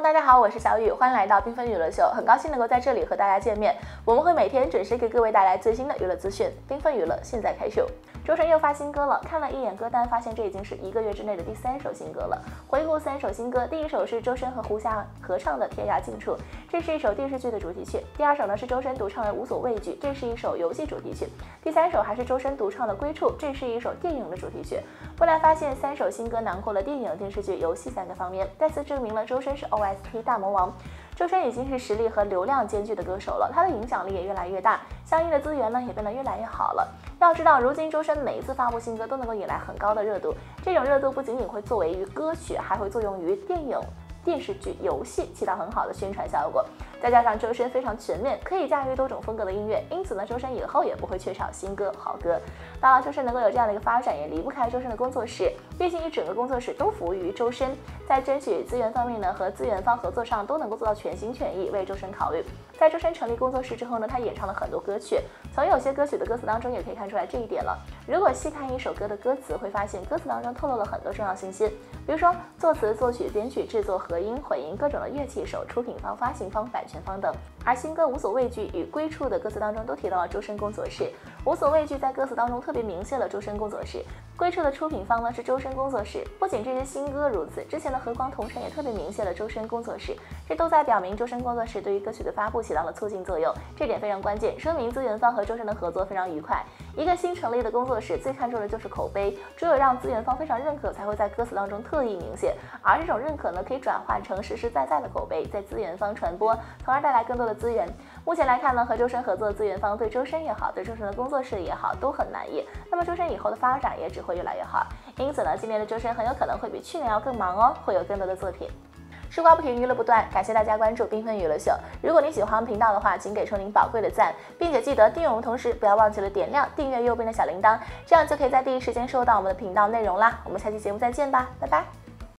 大家好，我是小雨，欢迎来到缤纷娱乐秀，很高兴能够在这里和大家见面。我们会每天准时给各位带来最新的娱乐资讯。缤纷娱乐现在开秀。周深又发新歌了，看了一眼歌单，发现这已经是一个月之内的第三首新歌了。回顾三首新歌，第一首是周深和胡夏合唱的《天涯尽处》，这是一首电视剧的主题曲；第二首呢是周深独唱的《无所畏惧》，这是一首游戏主题曲；第三首还是周深独唱的《归处》，这是一首电影的主题曲。后来发现三首新歌囊括了电影、电视剧、游戏三个方面，再次证明了周深是偶 OST 大魔王。周深已经是实力和流量兼具的歌手了，他的影响力也越来越大，相应的资源呢也变得越来越好了。要知道，如今周深每一次发布新歌都能够引来很高的热度，这种热度不仅仅会作为于歌曲，还会作用于电影。电视剧、游戏起到很好的宣传效果，再加上周深非常全面，可以驾驭多种风格的音乐，因此呢，周深以后也不会缺少新歌好歌。当然，周深能够有这样的一个发展，也离不开周深的工作室，毕竟一整个工作室都服务于周深，在争取资源方面呢，和资源方合作上都能够做到全心全意为周深考虑。在周深成立工作室之后呢，他演唱了很多歌曲，从有些歌曲的歌词当中也可以看出来这一点了。如果细看一首歌的歌词，会发现歌词当中透露了很多重要信息，比如说作词、作曲、编曲、制作、和音、混音各种的乐器手、出品方、发行方、版权前方等。而新歌《无所畏惧》与《归处》的歌词当中都提到了周深工作室，《无所畏惧》在歌词当中特别明确了周深工作室，《归处》的出品方呢是周深工作室。不仅这些新歌如此，之前的《和光同尘》也特别明确了周深工作室，这都在表明周深工作室对于歌曲的发布起到了促进作用，这点非常关键，说明资源方和周深的合作非常愉快。一个新成立的工作室最看重的就是口碑，只有让资源方非常认可，才会在歌词当中特意明显，而这种认可呢，可以转换成实实在在的口碑，在资源方传播，从而带来更多的资源。目前来看呢，和周深合作的资源方对周深也好，对周深的工作室也好，都很满意。那么周深以后的发展也只会越来越好。因此呢，今年的周深很有可能会比去年要更忙哦，会有更多的作品。吃瓜不停，娱乐不断，感谢大家关注缤纷娱乐秀。如果您喜欢我们频道的话，请给出您宝贵的赞，并且记得订阅我们，同时不要忘记了点亮订阅右边的小铃铛，这样就可以在第一时间收到我们的频道内容啦。我们下期节目再见吧，拜拜。